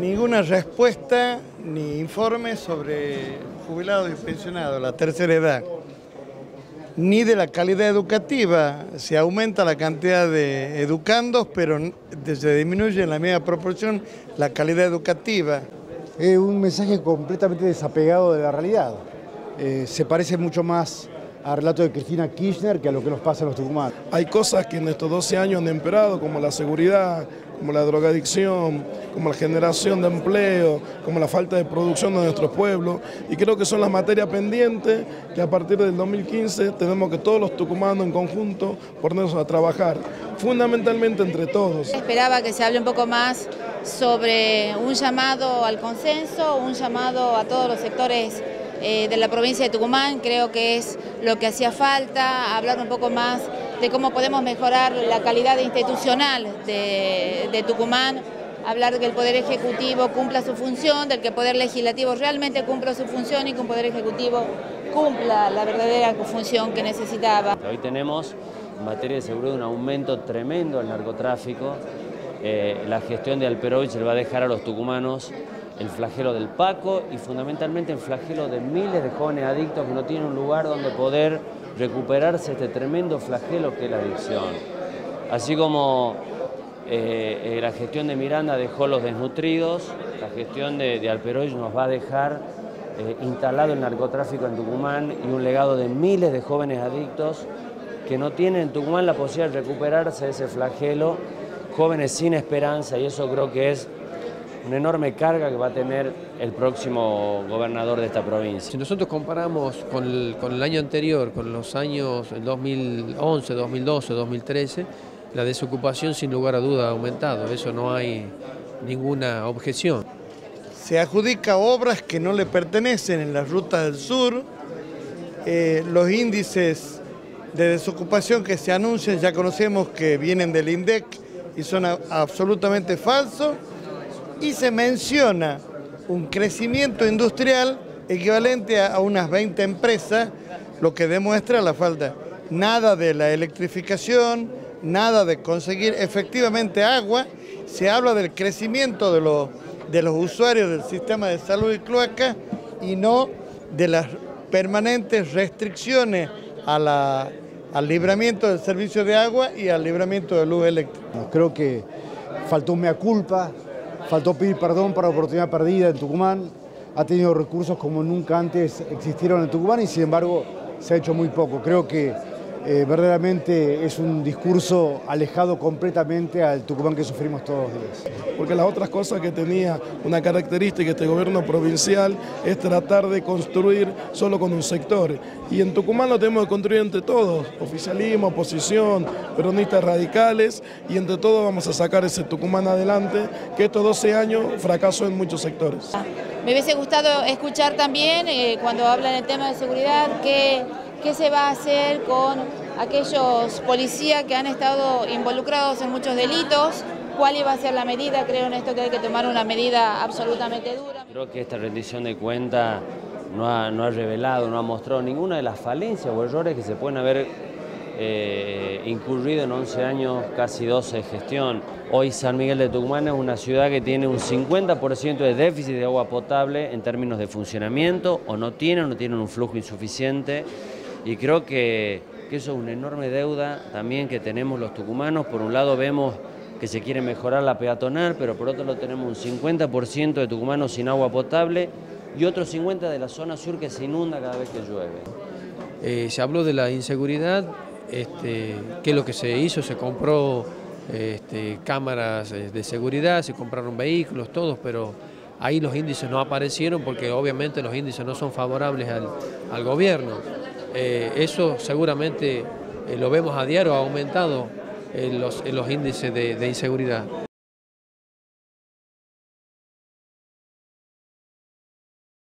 ninguna respuesta ni informe sobre jubilados y pensionados, la tercera edad, ni de la calidad educativa. Se aumenta la cantidad de educandos, pero se disminuye en la misma proporción la calidad educativa. Es un mensaje completamente desapegado de la realidad. Eh, se parece mucho más al relato de Cristina Kirchner que a lo que nos pasa en los tucumanos. Hay cosas que en estos 12 años han empeorado, como la seguridad, como la drogadicción, como la generación de empleo, como la falta de producción de nuestros pueblos, y creo que son las materias pendientes que a partir del 2015 tenemos que todos los tucumanos en conjunto ponernos a trabajar, fundamentalmente entre todos. Esperaba que se hable un poco más sobre un llamado al consenso, un llamado a todos los sectores eh, de la provincia de Tucumán, creo que es lo que hacía falta, hablar un poco más de cómo podemos mejorar la calidad institucional de, Tucumán, hablar de que el Poder Ejecutivo cumpla su función, del que el Poder Legislativo realmente cumpla su función y que un Poder Ejecutivo cumpla la verdadera función que necesitaba. Hoy tenemos en materia de seguridad un aumento tremendo del narcotráfico, eh, la gestión de Alperovich le va a dejar a los tucumanos el flagelo del Paco y fundamentalmente el flagelo de miles de jóvenes adictos que no tienen un lugar donde poder recuperarse este tremendo flagelo que es la adicción. Así como eh, eh, la gestión de Miranda dejó los desnutridos, la gestión de, de nos va a dejar eh, instalado el narcotráfico en Tucumán y un legado de miles de jóvenes adictos que no tienen en Tucumán la posibilidad de recuperarse de ese flagelo, jóvenes sin esperanza y eso creo que es una enorme carga que va a tener el próximo gobernador de esta provincia. Si nosotros comparamos con el, año anterior, con los años el 2011, 2012, 2013, la desocupación sin lugar a duda ha aumentado, eso no hay ninguna objeción. Se adjudica obras que no le pertenecen en la ruta del sur, eh, los índices de desocupación que se anuncian ya conocemos que vienen del INDEC y son absolutamente falsos y se menciona un crecimiento industrial equivalente a unas 20 empresas, lo que demuestra la falta. Nada de la electrificación, nada de conseguir efectivamente agua, se habla del crecimiento de los, usuarios del sistema de salud y cloaca y no de las permanentes restricciones al libramiento del servicio de agua y al libramiento de luz eléctrica. Creo que faltó mea culpa, Faltó pedir perdón para oportunidad perdida en Tucumán. Ha tenido recursos como nunca antes existieron en Tucumán y sin embargo se ha hecho muy poco. Creo que eh, verdaderamente es un discurso alejado completamente al Tucumán que sufrimos todos los días. Porque las otras cosas que tenía una característica este gobierno provincial es tratar de construir solo con un sector. Y en Tucumán lo tenemos que construir entre todos, oficialismo, oposición, peronistas radicales, y entre todos vamos a sacar ese Tucumán adelante, que estos 12 años fracasó en muchos sectores. Me hubiese gustado escuchar también, eh, cuando hablan del tema de seguridad, que qué se va a hacer con aquellos policías que han estado involucrados en muchos delitos, cuál iba a ser la medida, creo en esto que hay que tomar una medida absolutamente dura. Creo que esta rendición de cuenta no ha, revelado, no ha mostrado ninguna de las falencias o errores que se pueden haber eh, incurrido en 11 años, casi 12 de gestión. Hoy San Miguel de Tucumán es una ciudad que tiene un 50% de déficit de agua potable en términos de funcionamiento, o no tiene, o no tienen un flujo insuficiente y creo que, eso es una enorme deuda también que tenemos los tucumanos. Por un lado vemos que se quiere mejorar la peatonal, pero por otro lado tenemos un 50% de tucumanos sin agua potable y otro 50% de la zona sur que se inunda cada vez que llueve. Eh, se habló de la inseguridad, este, qué es lo que se hizo, se compró este, cámaras eh, de seguridad, se compraron vehículos, todos, pero ahí los índices no aparecieron porque obviamente los índices no son favorables al gobierno. Eh, eso seguramente eh, lo vemos a diario, ha aumentado eh, los, índices de inseguridad.